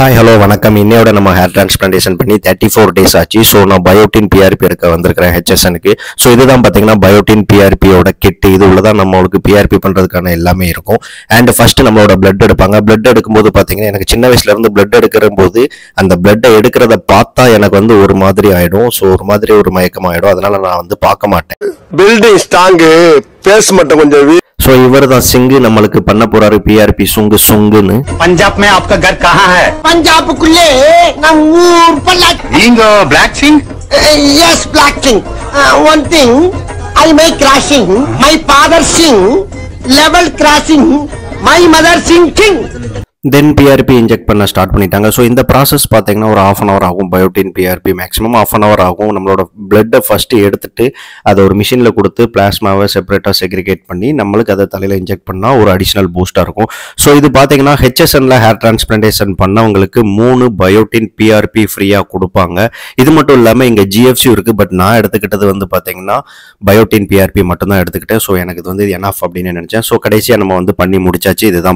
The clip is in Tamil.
ஹாய் ஹலோ வணக்கம். இன்னையோட நம்ம ஹேர் டிரான்ஸ்பிளான்டேஷன் பண்ணி தேர்ட்டி ஃபோர் டேஸ் ஆச்சு. ஸோ நான் பயோட்டின் பிஆர்பி எடுக்க வந்திருக்கிறேன் ஹெச்எஸ்எனுக்கு ஸோ இதுதான் பார்த்தீங்கன்னா பயோட்டின் பிஆர்பியோட கிட் இது உள்ளதான் நம்மளுக்கு பிஆர்பி பண்ணுறதுக்கான எல்லாமே இருக்கும். அண்ட் ஃபர்ஸ்ட் நம்மளோட பிளட் எடுப்பாங்க. பிளட் எடுக்கும்போது பார்த்தீங்கன்னா எனக்கு சின்ன வயசுல இருந்து பிளட் எடுக்கிற போது அந்த பிளட்டை எடுக்கிறத பார்த்தா எனக்கு வந்து ஒரு மாதிரி ஆயிடும். ஸோ ஒரு மாதிரி ஒரு மயக்கம் ஆயிடும் அதனால நான் வந்து பார்க்க மாட்டேன். பில்டிங் ஸ்ட்ராங்கு பேஸ் மட்டும் கொஞ்சம் சோ இவர் தான் சிங்கு நம்மளுக்கு பண்ண போறாரு பிஆர்பி சுங்கு சுங்குன்னு. பஞ்சாப் மே ஆப்கா கர் கஹா ஹை? பஞ்சாபுக்குள்ளே நம் ஊர் பல்லாக் நீங்க black Singh S black sing one thing I my crushing my father sing level crushing my mother sing king then PRP inject பண்ண ஸ்டார்ட் பண்ணிட்டாங்க. ஸோ இந்த ப்ராசஸ் பார்த்தீங்கன்னா ஒரு ஆஃப் அன் ஹவர் ஆகும். Biotin PRP maximum half an hour ஆகும். நம்மளோட பிளட்டை ஃபஸ்ட்டு எடுத்துட்டு அதை ஒரு மிஷினில் கொடுத்து பிளாஸ்மாவை செப்பரேட்டாக செக்ரிகேட் பண்ணி நம்மளுக்கு அதை தலையில் இன்ஜெக்ட் பண்ணால் ஒரு அடிஷ்னல் பூஸ்டாக இருக்கும். ஸோ இது பார்த்தீங்கன்னா ஹெச்எஸ்என்ல ஹேர் டிரான்ஸ்பிளான்டேஷன் பண்ணவங்களுக்கு மூணு பயோட்டின் பிஆர்பி ஃப்ரீயாக கொடுப்பாங்க. இது மட்டும் இல்லாமல் இங்கே ஜிஎஃப்சி இருக்குது பட் நான் எடுத்துக்கிட்டது வந்து பார்த்தீங்கன்னா பயோட்டின் பிஆர்பி மட்டும்தான் எடுத்துக்கிட்டேன். ஸோ எனக்கு இது வந்து என்ஆஃப் அப்படின்னு நினச்சேன். ஸோ கடைசியாக நம்ம வந்து பண்ணி முடிச்சாச்சு. இதுதான்